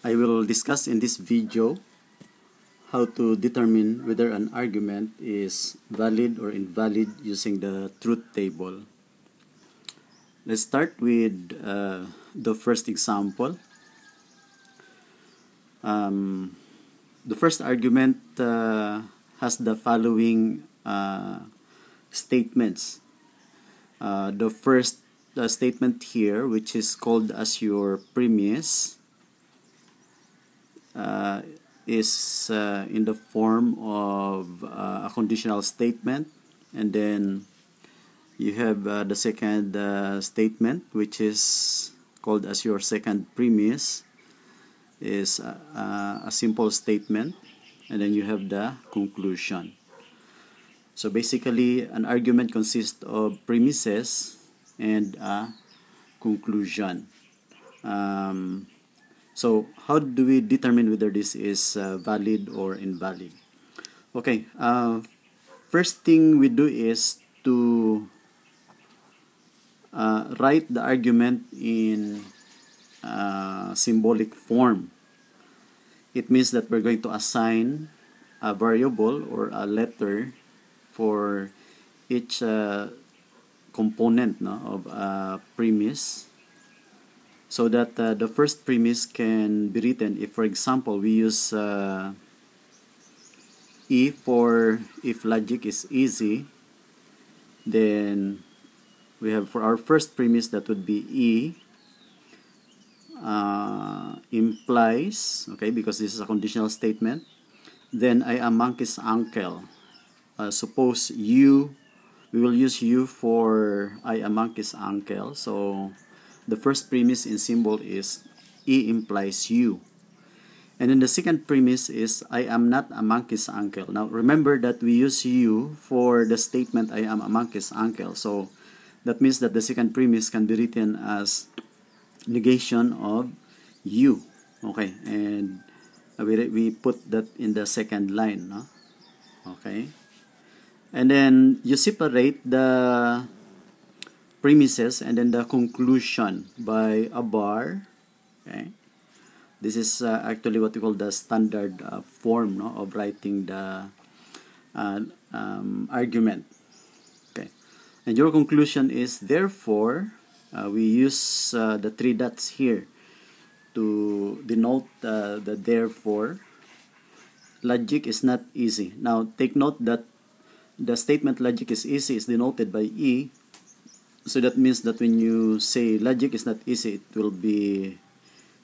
I will discuss in this video how to determine whether an argument is valid or invalid using the truth table. Let's start with uh, the first example. Um, the first argument uh, has the following uh, statements. Uh, the first uh, statement here, which is called as your premise, uh, is uh, in the form of uh, a conditional statement. And then you have uh, the second uh, statement which is called as your second premise is uh, a simple statement. And then you have the conclusion. So basically an argument consists of premises and a conclusion. Um, so how do we determine whether this is uh, valid or invalid? Okay, uh, first thing we do is to uh, write the argument in uh, symbolic form. It means that we're going to assign a variable or a letter for each uh, component no, of a premise so that uh, the first premise can be written. If for example we use uh, E for if logic is easy then we have for our first premise that would be E uh, implies okay because this is a conditional statement then I am monkey's uncle. Uh, suppose you we will use U for I am monkey's uncle. So the first premise in symbol is E implies U. And then the second premise is I am not a monkey's uncle. Now remember that we use U for the statement I am a monkey's uncle. So that means that the second premise can be written as negation of U. Okay, and we, we put that in the second line. No? Okay. And then you separate the premises and then the conclusion by a bar okay? This is uh, actually what we call the standard uh, form no, of writing the uh, um, argument okay? And your conclusion is therefore uh, we use uh, the three dots here to denote uh, the therefore. Logic is not easy. Now take note that the statement logic is easy is denoted by E so that means that when you say logic is not easy, it will be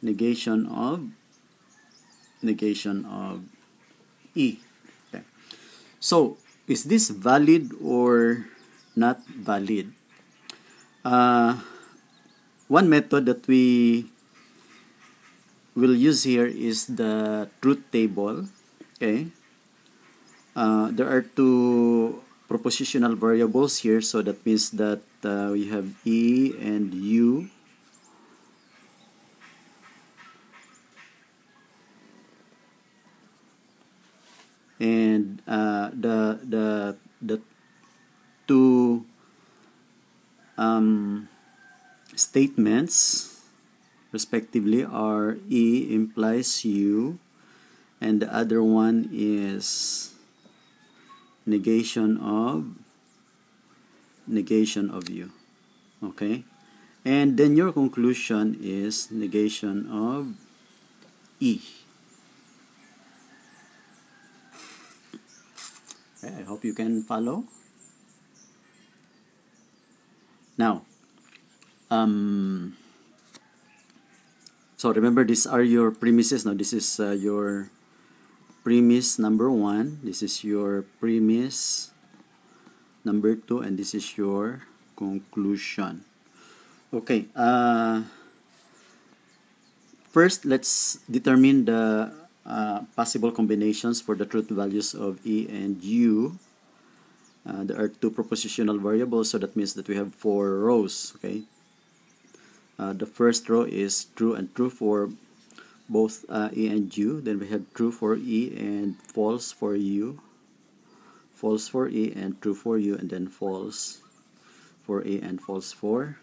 negation of negation of E. Okay. So, is this valid or not valid? Uh, one method that we will use here is the truth table. Okay. Uh, there are two propositional variables here, so that means that uh, we have E and U. And uh, the the the two um, statements respectively are E implies U and the other one is negation of negation of u okay? And then your conclusion is negation of e. Okay, I hope you can follow. Now um, so remember these are your premises. Now this is uh, your premise number one this is your premise number two and this is your conclusion. Okay uh, first let's determine the uh, possible combinations for the truth values of E and U. Uh, there are two propositional variables so that means that we have four rows okay? Uh, the first row is true and true for both uh, E and U. Then we have true for E and false for U. False for E and true for U and then false for E and false for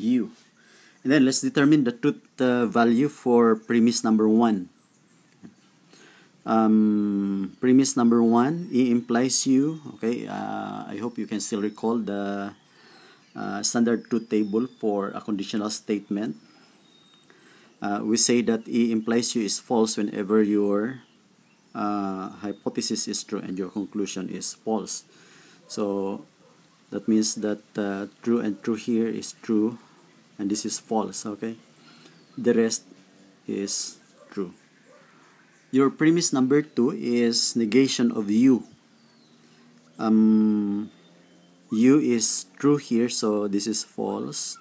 U. And then let's determine the truth uh, value for premise number one. Um, premise number one, E implies U. Okay, uh, I hope you can still recall the uh, standard truth table for a conditional statement. Uh, we say that E implies U is false whenever your uh, hypothesis is true and your conclusion is false. So that means that uh, true and true here is true and this is false okay? The rest is true. Your premise number two is negation of u um, u is true here so this is false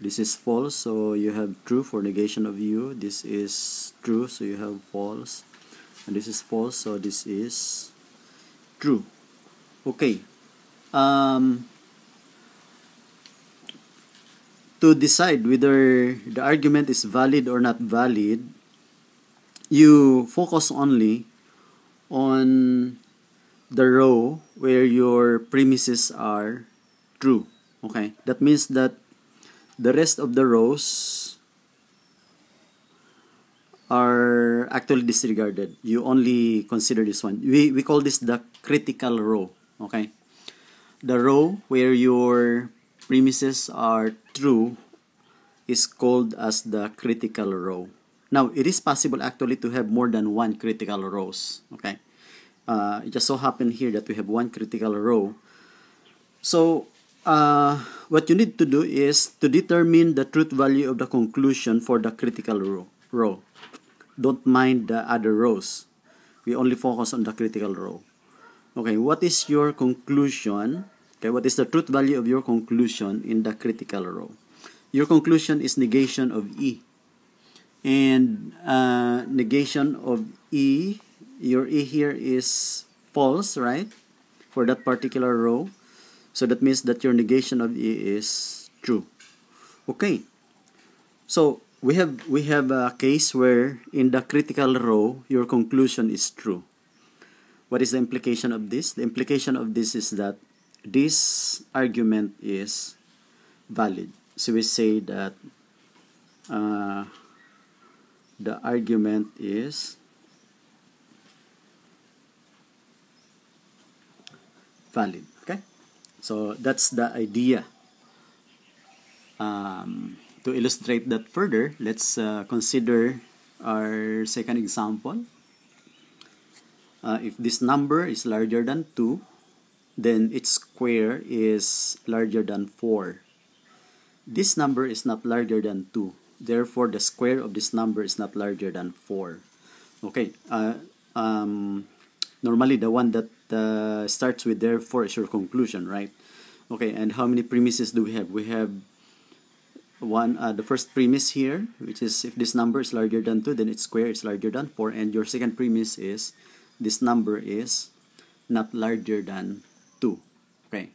this is false so you have true for negation of u this is true so you have false. And this is false so this is true. Okay. Um, to decide whether the argument is valid or not valid, you focus only on the row where your premises are true. Okay, that means that the rest of the rows are actually disregarded. You only consider this one. We, we call this the critical row. Okay, the row where your premises are true is called as the critical row. Now, it is possible actually to have more than one critical rows. Okay, uh, it just so happened here that we have one critical row. So, uh, what you need to do is to determine the truth value of the conclusion for the critical row. row. Don't mind the other rows. We only focus on the critical row. Okay, what is your conclusion? Okay, what is the truth value of your conclusion in the critical row? Your conclusion is negation of E. And uh, negation of E, your E here is false, right? For that particular row. So that means that your negation of E is true. Okay. So we have we have a case where in the critical row your conclusion is true. What is the implication of this? The implication of this is that this argument is valid. So we say that uh, the argument is valid. Okay, so that's the idea. Um, to illustrate that further, let's uh, consider our second example. Uh, if this number is larger than 2, then its square is larger than 4. This number is not larger than 2. Therefore, the square of this number is not larger than 4. Okay, uh, um, normally the one that uh, starts with therefore is your conclusion, right? Okay, and how many premises do we have? We have one uh, the first premise here which is if this number is larger than 2 then its square is larger than 4 and your second premise is this number is not larger than 2 okay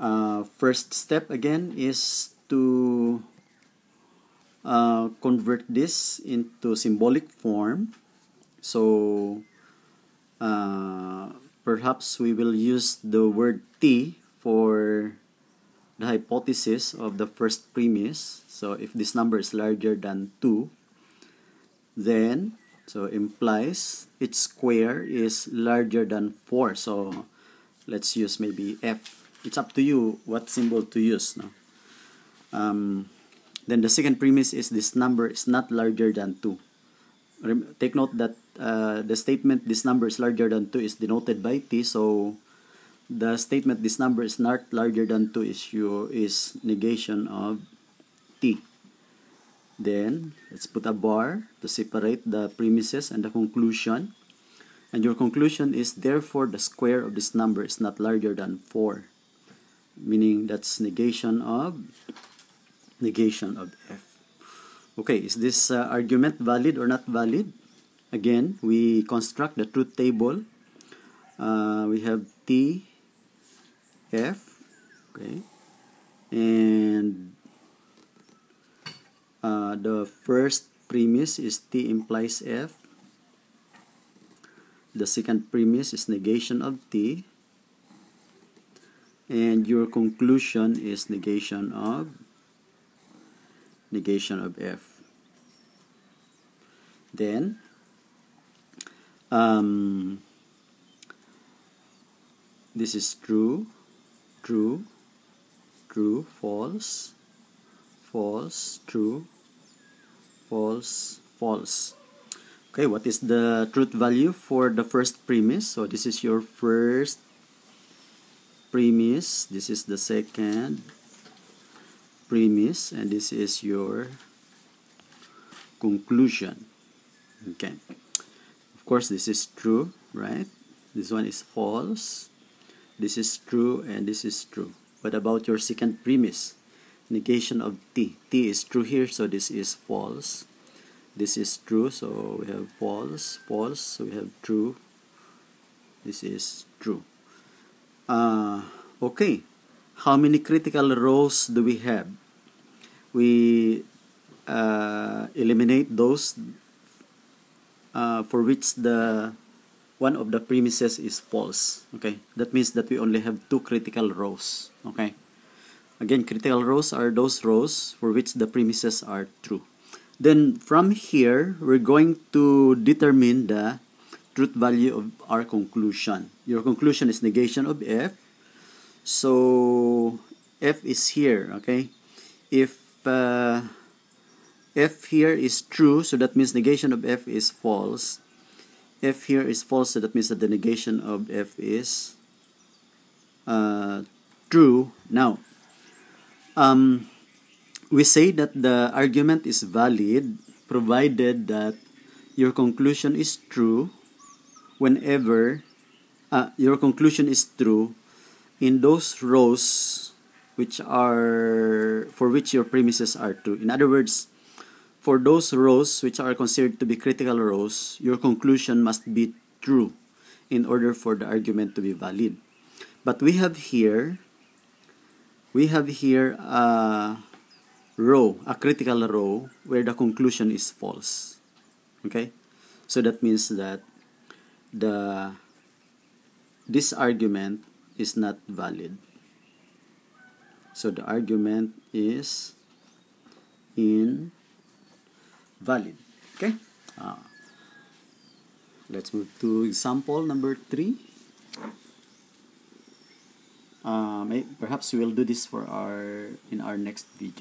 uh, first step again is to uh, convert this into symbolic form so uh, perhaps we will use the word t for the hypothesis of the first premise. So if this number is larger than 2, then so implies its square is larger than 4. So let's use maybe f. It's up to you what symbol to use. No? Um, then the second premise is this number is not larger than 2. Take note that uh, the statement this number is larger than 2 is denoted by t. So the statement this number is not larger than 2 is your is negation of t. Then let's put a bar to separate the premises and the conclusion. And your conclusion is therefore the square of this number is not larger than 4. Meaning that's negation of negation of f. Okay, is this uh, argument valid or not valid? Again, we construct the truth table. Uh, we have t f okay and uh, the first premise is t implies f the second premise is negation of t and your conclusion is negation of negation of f. Then, um, this is true, true, true, false, false, true, false, false. Okay, what is the truth value for the first premise? So this is your first premise, this is the second premise, and this is your conclusion. Okay, course this is true, right? This one is false, this is true, and this is true. What about your second premise? Negation of t. t is true here, so this is false. This is true, so we have false, false, so we have true. This is true. Uh, okay, how many critical rows do we have? We uh, eliminate those uh, for which the one of the premises is false. Okay, that means that we only have two critical rows. Okay, again, critical rows are those rows for which the premises are true. Then from here, we're going to determine the truth value of our conclusion. Your conclusion is negation of f. So f is here, okay? If uh, f here is true, so that means negation of f is false. f here is false, so that means that the negation of f is uh, true. Now, um, we say that the argument is valid provided that your conclusion is true whenever uh, your conclusion is true in those rows which are for which your premises are true. In other words, for those rows which are considered to be critical rows, your conclusion must be true in order for the argument to be valid. But we have here we have here a row, a critical row where the conclusion is false. Okay? So that means that the this argument is not valid. So the argument is invalid. Okay? Uh, let's move to example number three. May, perhaps we will do this for our in our next video.